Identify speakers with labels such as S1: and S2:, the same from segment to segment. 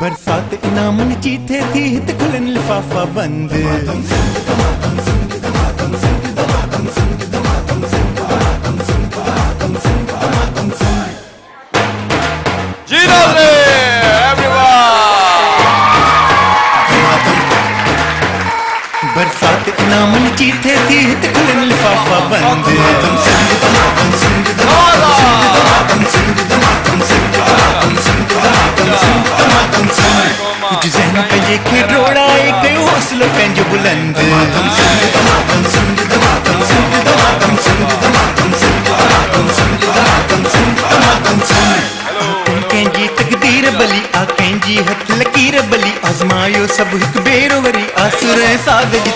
S1: बरसात इनामन चीथे थी हित खुलन लिफाफा बंद! बरसात इनामन चीथे थी हित खुलन लिफाफा बंद जहन रोड़ा एक हौसलो पंहिंजो बुलंद। आज़मायो सभु हिकु बेरो वरी आसुर साग जी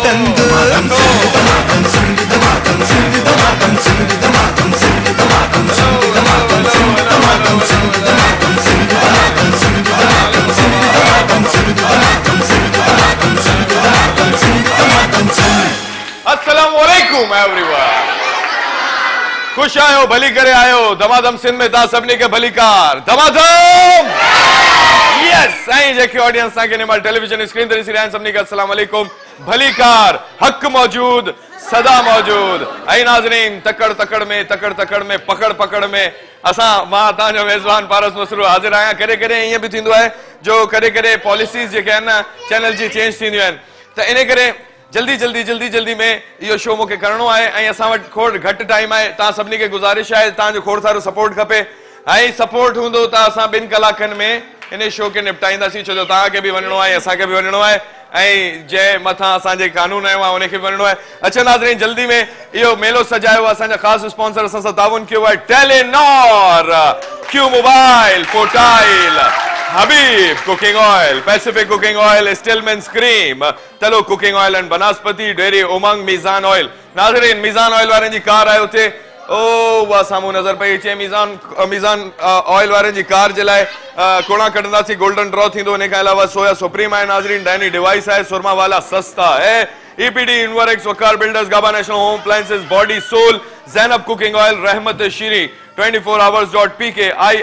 S2: खुश आयो, भली करे आयो। दमादम सिंध में तव्हां सभिनी खे भलीकार। दमादम! यस साईं जेके ऑडियंस तव्हांखे निमल टेलीविज़न स्क्रीन ते ॾिसी रहिया आहिनि सभिनी खे वालेकुम। भलीकार, हक़ मौजूद, सदा मौजूद। ऐं नाज़रीन, तकड़ तकड़ में, तकड़ तकड़ में, पकड़ पकड़ में, असां, माँ, तव्हांजो मेज़बान पारस मसरू हाज़िर आहियाँ। कॾहिं कॾहिं ईअं बि थींदो आहे, जो कॾहिं कॾहिं पॉलिसीज़ जेके आहिनि न चैनल जी चेंज थींदियूं आहिनि। त इन करे जल्दी जल्दी जल्दी जल्दी में इहो शो मूंखे करणो आहे। असां वटि खोड़ घटि टाइम आहे। तव्हां सभिनी खे गुज़ारिश आहे, तव्हांजो खोड़ सारो सपोर्ट खपे। ऐं सपोर्ट हूंदो त असां ॿिनि कलाकनि में इन शो खे निपटाईंदासीं। छो जो तव्हांखे बि वञिणो आहे असांखे बि वञिणो आहे। ऐं जंहिं मथां कानून आयो आहे उनखे बि वञिणो आहे। नाज़रीन, जल्दी में इहो मेलो सजायो आहे। ख़ासि स्पॉन्सर असां सां ताउन कयो Q mobile पोटाइल Habib cooking oil Pacific cooking oil Stillman cream Tullo cooking oil and बनास्पति dairy Umang Meezan oil नाज़रीन मीज़ान ऑयल वारनि जी कार आहे उते ओ उहा साम्हूं नज़र पई अचे। मीज़ान मीज़ान ऑयल वारनि जी कार जे लाइ कोड़ा कढंदासीं गोल्डन ड्रॉ थींदो। इन खां अलावा सोया सुप्रीम आहे, नाज़रीन, डाइनी डिवाइस आहे, सुरमा वाला सस्ता है। EPD Inverex Waqar builders, Gaba national home appliances, body soul Zainab cooking oil Rehmat शीरी 24 hours डॉट पी के आई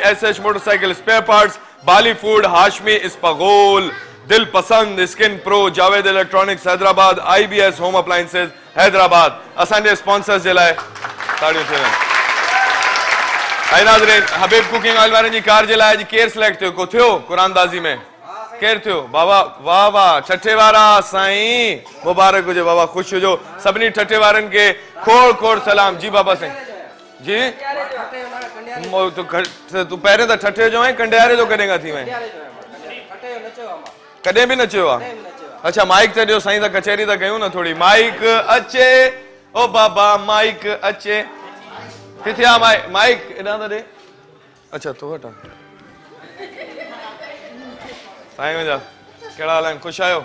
S2: बाली food, Hashmi, Ispaghol, Dil Pasand, skin pro, Javed electronics, Hyderabad I B S home appliances, Hyderabad. असांजे sponsors जे लाइ ताड़ियूं थियूं नाज़रीन, हबीब cooking oil वारनि जी car जे लाइ अॼु केरु select थियो? को थियो? कुरानदाज़ी में। केरु थियो? बाबा, वाह वाह ठठे वारा साईं। मुबारक हुजे, बाबा, ख़ुशि हुजो। सभिनी ठठे वारनि खे खोड़ खोड़ सलाम। जी बाबा साईं। जी? मो- तूं ख- तूं पहिरें त ठठे जो ऐं कंडियारे जो कॾहिं खां थी वएँ कॾहिं बि न चयो आहे अच्छा माइक त ॾियो साईं त कचहरी त कयूं न थोरी। माइक अचे। ओ बाबा माइक अचे। किथे आहे माइक? माइक त ॾे। अच्छा तो वटां साईं मुंहिंजा कहिड़ा हाल आहिनि? ख़ुशि आहियो?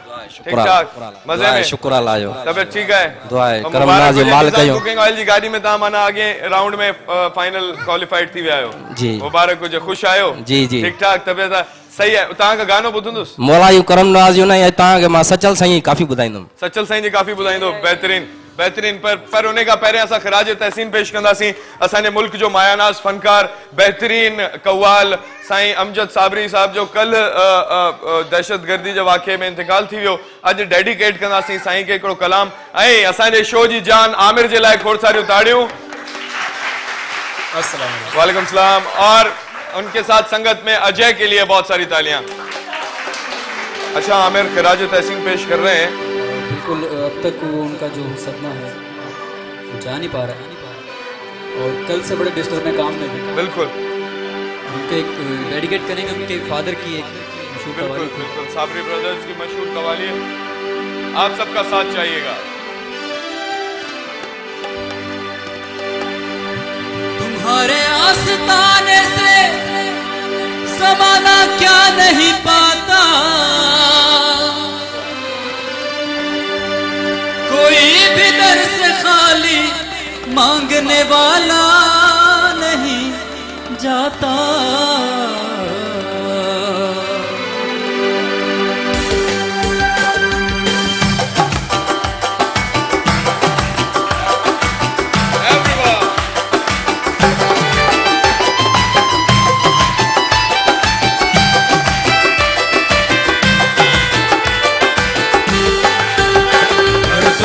S2: ठीकु ठाक? मज़े में?
S3: शुक्र अल्लाह जो।
S2: तबियत ठीकु आहे?
S3: दुआ आहे, करम
S2: मुबारक हुजे,
S3: माल
S2: निज़ाम कुकिंग ऑयल जी गाॾी में तव्हां माना अॻे राउंड में फाइनल क्वालिफाइड थी विया आहियो।
S3: जी।
S2: मुबारक हुजे। ख़ुशि आहियो?
S3: जी, जी।
S2: ठीकु ठाक तबियत आहे। सही आहे। तव्हांखां गानो ॿुधंदुसि?
S3: मौलायूं करम नवाज़ियूं न तव्हांखे माँ सचल साईं काफ़ी ॿुधाईंदुमि।
S2: सचल साईं जी काफ़ी ॿुधाईंदो। बहितरीन। बहितरीन पर पर उन खां पहिरियों असां ख़राज तहसीन पेश कंदासीं असांजे मुल्क जो मायानाज़ फनकार बहितरीन कव्वाल साईं अमजद साबरी साहब जो कल दहशत गर्दी जे वाक़े में इंतकाल थी वियो अॼु डेडिकेट कंदासीं साईं खे हिकिड़ो कलाम। ऐं असांजे शो जी जान आमिर जे लाइ खोड़ सारियूं ताड़ियूं वालेकुम सलाम। और उनके साथ संगत में अजय के लिए बहुत सारी तालियाँ। अच्छा आमिर खराज तहसीन पेश कर रहे हैं।
S4: बिल्कुल अब तक वो उनका जो सपना है जा नहीं पा रहा। है और कल से बड़े डिस्टर्ब में काम में भी।
S2: बिल्कुल।
S4: उनके एक डेडिकेट करेंगे उनके फादर की एक मशहूर
S2: बिल्कुल
S4: कवाली।
S2: बिल्कुल साबरी ब्रदर्स की मशहूर कवाली। आप सबका साथ चाहिएगा।
S5: तुम्हारे आस्ताने से जमाना क्या नहीं पाता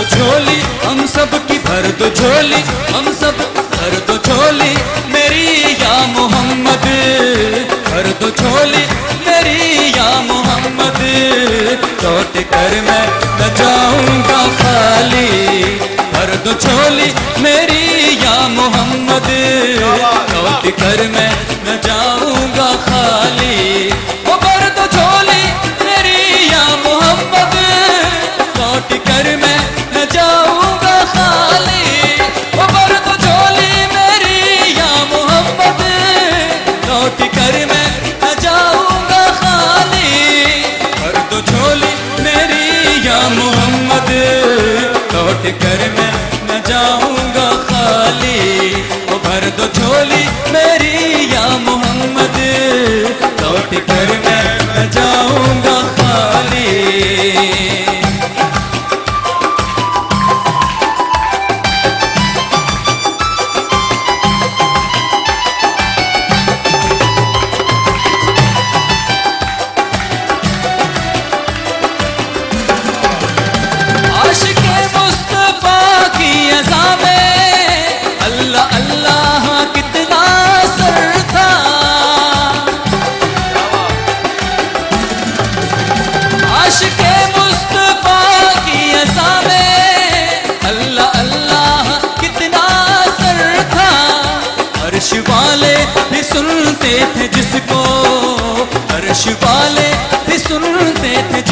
S5: झोली हम सब भर दो झोली मेरी या मोहम्मद। भर दो झोली मेरी या मोहम्मद। लौट कर मैं न जाऊँगा खाली। भर दो झोली मेरी या मोहम्मद। लौट कर मैं न जाऊँगा खाली।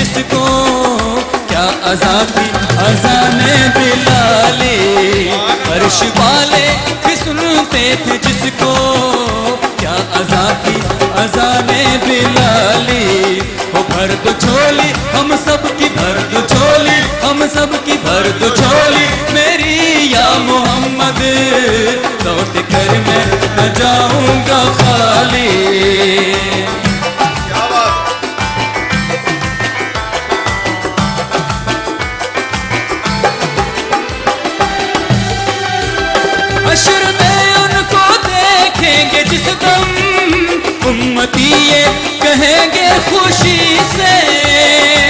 S5: जिसको क्या अजा थी अजाने बिलाले अर्श वाले भी सुनते थे जिसको। क्या अजा थी अजाने बिलाली वो भर दो झोली, हम सब की भर दो झोली, हम सब की भर दो झोली। मेरी या मोहम्मद, लौट कर मैं न जाऊँगा खाली। उम्मती ये कहेंगे खुशी से।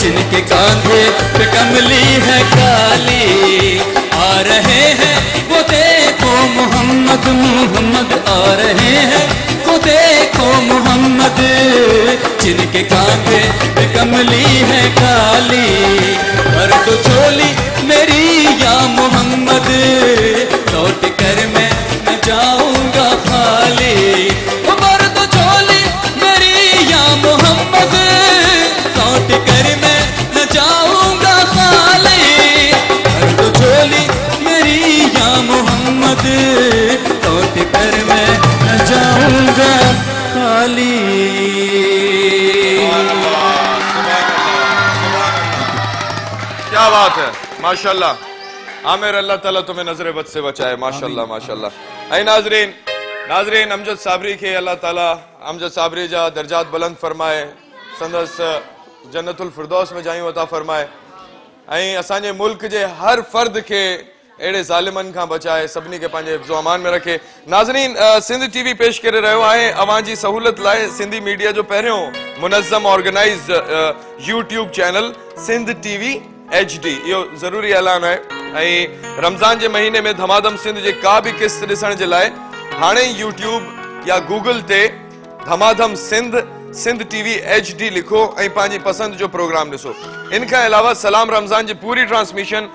S5: जिनके कांधे पे कमली है काली, आ रहे हैं, वो देखो मोहम्मद मोहम्मद आ रहे हैं, वो देखो मोहम्मद। जिनके कांधे पे कमली है काली भर तो झोली मेरी या मोहम्मद।
S2: माशाल्लाह। आमिर अल्लाह ताला तुम्हें नज़र बद से बचाए। माशाल्लाह माशाल्लाह। ऐ नाजरीन नाजरीन अमजद साबरी के अल्लाह ताला अमजद साबरी जा दर्जात बुलंद फरमाए। संदस जन्नतुल फिरदौस में जायूं अता फरमाए। ऐं असांजे मुल्क जे हर फर्द खे अहिड़े ज़ालिमनि खां बचाए सभिनी खे पंहिंजे हिफ़्ज़ो अमान में रखे। नाज़रीन सिंध टीवी पेश करे रहियो आहे। अवां जी सहूलियत लाइ सिंधी मीडिया जो पहिरियों मुनज़म organise YouTube channel Sindh TV H D इहो ज़रूरी ऐलान ऐं रमज़ान जे महीने में धमाधम सिंध जे का बि क़िस्त ॾिसण लाइ यूट्यूब या गूगल ते धमाधम Sindh Sindh TV H D लिखो ऐं पंहिंजी पसंदि जो प्रोग्राम ॾिसो। इन अलावा सलाम रमज़ान जी पूरी ट्रांसमिशन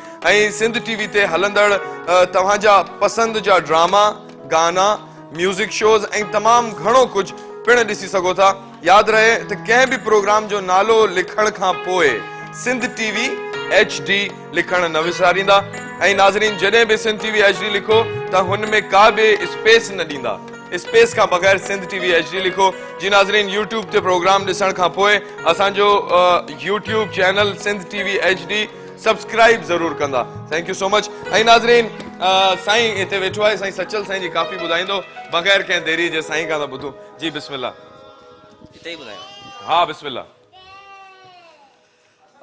S2: सिंध टीवी ते हलंदड़ तव्हांजा पसंदि जा ड्रामा, गाना म्यूज़िक शोज़ ऐं तमामु घणो कुझु पिणु ॾिसी सघो था। यादि रहे त कंहिं बि प्रोग्राम जो नालो लिखण पोइ सिंध टीवी एच डी लिखण न विसारींदा ऐं नाज़रीन जॾहिं बि सिंध टीवी एच डी लिखो त हुन में का बि स्पेस न ॾींदा। स्पेस खां बग़ैर सिंध टीवी एच डी लिखो। जी नाज़रीन यूट्यूब ते प्रोग्राम ॾिसण खां पोइ असांजो YouTube channel Sindh TV H D subscribe ज़रूर कंदा। थैंक यू सो मच ऐं नाज़रीन साईं हिते वेठो आहे। साईं सचल साईं जी काफ़ी ॿुधाईंदो। बग़ैर कंहिं देरी जे साईं खां था ॿुधूं। जी बिस्मिल्लाह।
S3: इते ही ॿुधायो।
S2: हाँ बिस्मिल्लाह।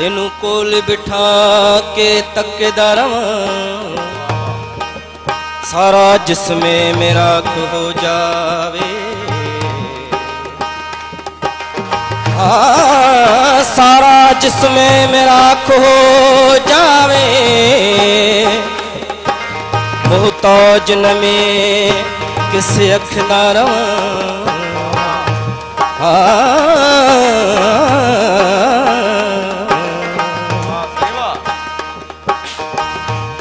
S3: ਤੈਨੂੰ ਕੋਲ ਬਿਠਾ ਕੇ ਤੱਕਦਾ ਰਵਾਂ ਸਾਰਾ ਜਿਸਮੇ ਮੇਰਾ ਖੋ ਜਾਵੇ ਆ ਸਾਰਾ ਜਿਸਮੇ ਮੇਰਾ ਖੋ ਜਾਵੇ ਮੁਹਤਾਜ ਨਮੇ ਕਿਸ ਅੱਖ
S2: ਦਾ ਰਵਾਂ ਆ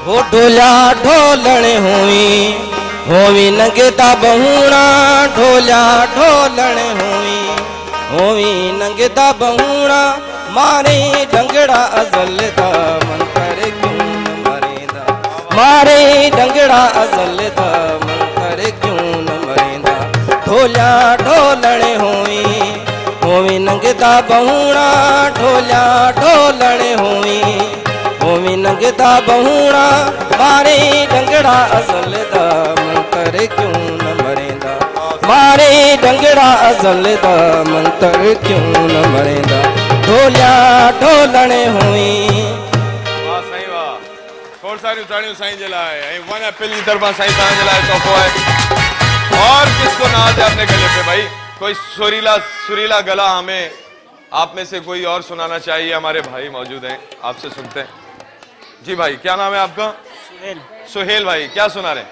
S3: हो ढोला ढोलण हुई, होवी नंगदा बहुणा ढोला ढोलण हुई, होवी नंगदा बहुणा मारे डंगड़ा अजल दा मंतर क्यों न मरेंदा? मारे डंगड़ा अजल दा मंतर क्यों न मरेंदा? ढोला ढोलण हुई, होवी नंगदा बहुणा ढोला ढोलण हुई होमी नंगदा बहुणा,
S2: मारे डंगड़ा असल दा मंतर क्यों न मरेंदा? मारे डंगड़ा असल दा मंतर क्यों न मरेंदा? ढोलिया ढोलण हुई। और किसको नाज है अपने गले कोई गला हमें आप में से कोई और सुनाना चाहिए? हमारे भाई मौजूद हैं, आपसे सुनते हैं। जी भाई क्या नाम है आपका? सुहेल। सुहेल भाई क्या सुना रहे? नाथ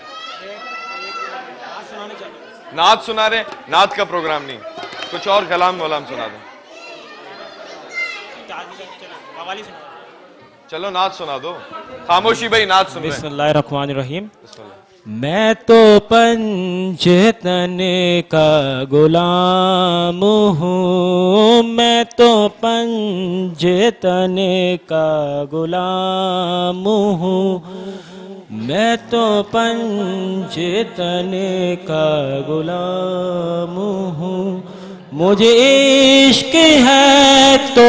S2: नात सुना रहे? नाथ नात का प्रोग्राम नहीं। कुछ और कलाम वलाम सुना दो। चलो नात सुना दो। खामोशी भाई नात सुन रहे
S6: रहीम मैं तो पंचतन का गुलाम हूँ। मैं तो पंचतन का गुलाम हूँ। मैं तो पंचतन का गुलाम हूँ। मुझे इश्क है तो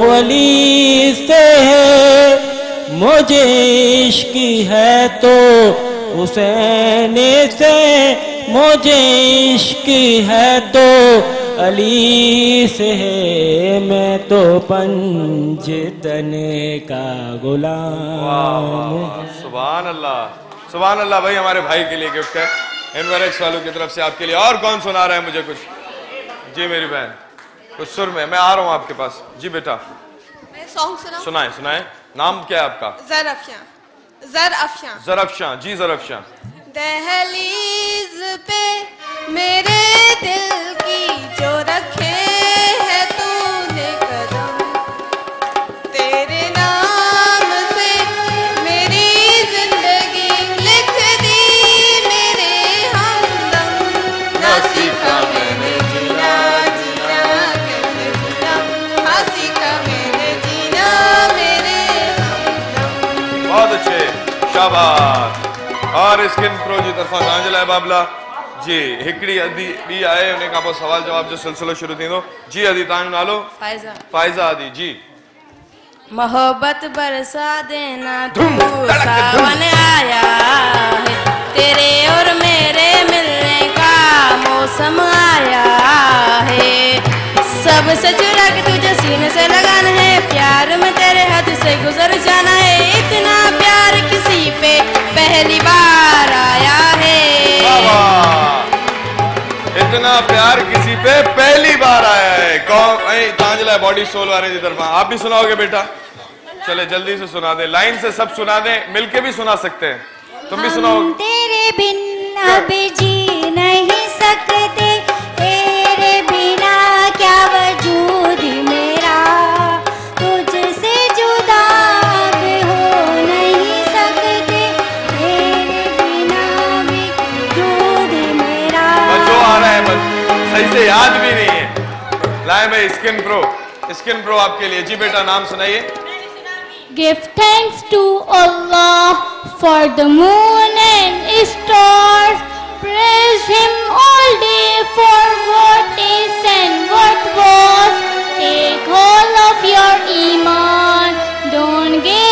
S6: गली से है। मुझे इश्क है तो हुसैन से मुझे इश्क है तो अली से है मैं तो पंचतन का गुलाम।
S2: सुबहान अल्लाह सुबहान अल्लाह भाई हमारे भाई के लिए गिफ्ट है। इनवरेक्स वालों की तरफ़ से आपके लिए और कौन सुना रहा है मुझे कुछ? जी मेरी बहन कुछ सुर में मैं आ रहा हूँ आपके पास। जी बेटा।
S7: मैं सॉन्ग
S2: सुनाए सुनाए। नाम क्या है आपका?
S7: जर अफशां
S2: जरअफशां जी जरअफशां
S7: दहलीज पे मेरे दिल की जो रखे।
S2: और स्किन प्रो जी तरफ़ां तव्हांजे लाइ बाबला जी हिकिड़ी अदी ॿी आहे उन खां पोइ सवाल जवाब जो सिलसिलो शुरू थींदो जी अदी तव्हांजो नालो
S7: फायजा
S2: फाइज़ा अदी जी
S7: मोहब्बत बरसा देना तू सावन आया है तेरे और मेरे मिलने का मौसम आया है सबसे चुरा के तुझे सीने से लगाना है प्यार में तेरे हाथ से गुजर जाना है इतना पहली बार आया है।
S2: इतना प्यार किसी पे पहली बार आया है। कौन तांजला बॉडी सोल वाले की तरफ़ आप भी सुनाओगे बेटा? चले जल्दी से सुना दे। लाइन से सब सुना दे। मिलके भी सुना सकते हैं। तुम भी सुनाओ।
S8: तेरे बिन अब जी नहीं सकते।
S2: लाए भाई स्किन प्रो स्किन प्रो आपके लिए जी बेटा नाम सुनाइए
S8: Give thanks to Allah for the moon and stars. Praise Him all day for what is and what was. Take hold of your iman. Don't give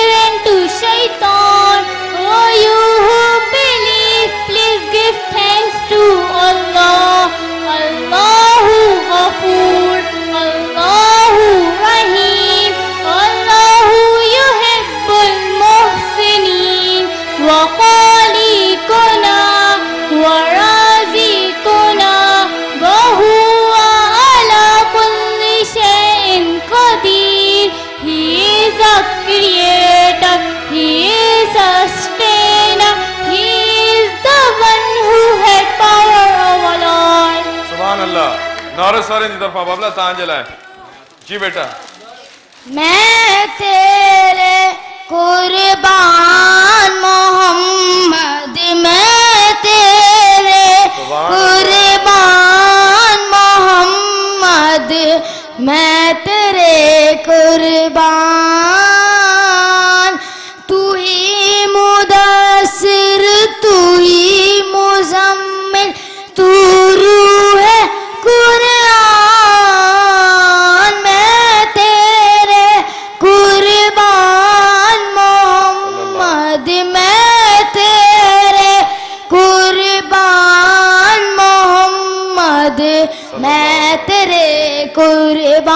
S2: नौरस सारे की तरफा बाबला तां जलाए जी बेटा।
S8: मैं तेरे कुर्बान मोहम्मद मैं तेरे कुर्बान।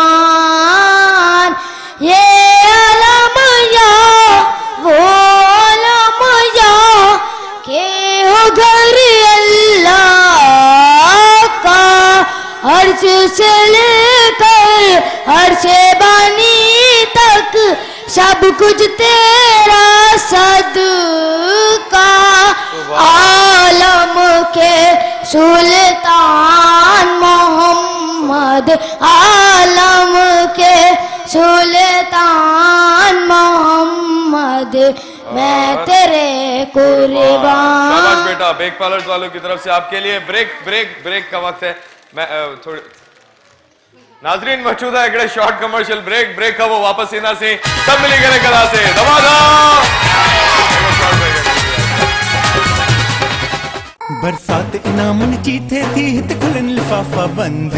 S8: ये अलम या वो अलम या के हो घर अल्लाह का अर्श से लेकर अर्श बानी तक, सब कुछ तेरा सदका सुल्तान मोहम्मद मैं तेरे कुर्बान।
S2: बेटा बेक पार्लर्स वालों की तरफ़ से आपके लिए ब्रेक ब्रेक ब्रेक का वक्त है। मैं थोड़ी नाजरीन मौजूद है हिकिड़े शॉर्ट कमर्शियल ब्रेक ब्रेक खां पोइ वापसि ईंदासीं सभु मिली करे कंदासीं धमाधम हिकिड़ो short
S1: बरसात इनामन थे थी हित खुलन लिफाफा बंद।